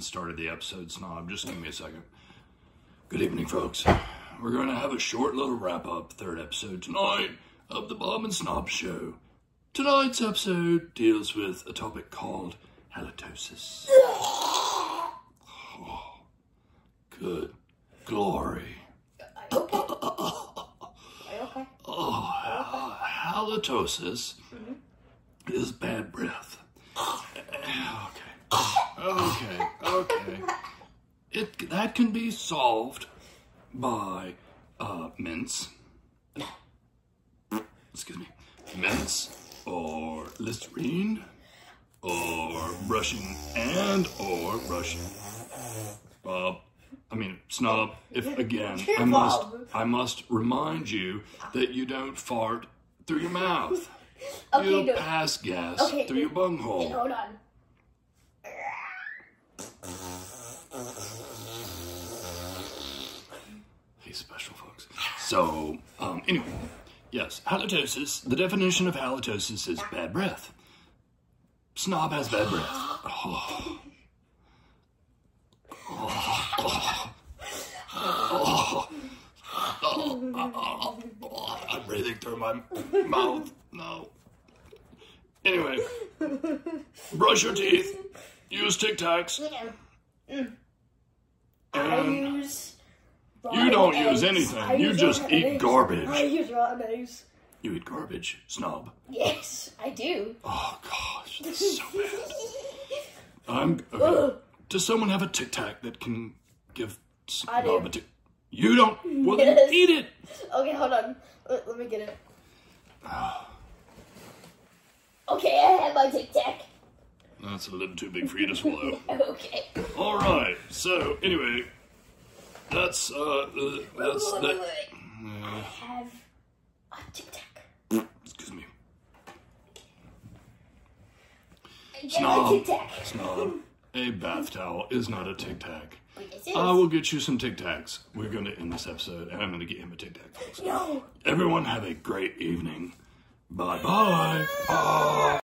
even started the episode, Snob. Just give me a second. Good evening, folks. We're going to have a short little wrap up, third episode tonight of the Bob and Snob Show. Tonight's episode deals with a topic called halitosis. Oh, good glory. Okay. Are you okay? Oh, halitosis mm-hmm. is bad breath. Okay. Okay. Okay. It that can be solved by uh, mints. Excuse me, mints or Listerine or brushing and or brushing. Bob, I mean snob. If again, I must I must remind you that you don't fart through your mouth. Okay, you no. pass gas Okay, through your bunghole. Hold on. He's special, folks. So, um, anyway, yes, halitosis. The definition of halitosis is bad breath. Snob has bad breath. Oh. I'm breathing through my mouth. No. Anyway, brush your teeth. Use Tic Tacs. I use. You don't use eggs. anything. I You use just eat eggs. garbage. I use rotten eggs. you eat garbage, snob. Yes, I do. Oh gosh, this is so bad. I'm okay. Does someone have a Tic Tac that can give I do. Snob a tic? You don't. Well, then Yes. eat it. Okay, hold on. Let, let me get it. Okay, I have my Tic Tac. That's a little too big for you to swallow. Okay. All right. So anyway, that's uh, uh that's that. I have a Tic Tac. Excuse me, Snob. my Tic Tac. Snob. A bath towel is not a Tic Tac. I will get you some Tic Tacs. We're going to end this episode, and I'm going to get him a Tic Tac. No. Everyone have a great evening. Bye bye. Bye.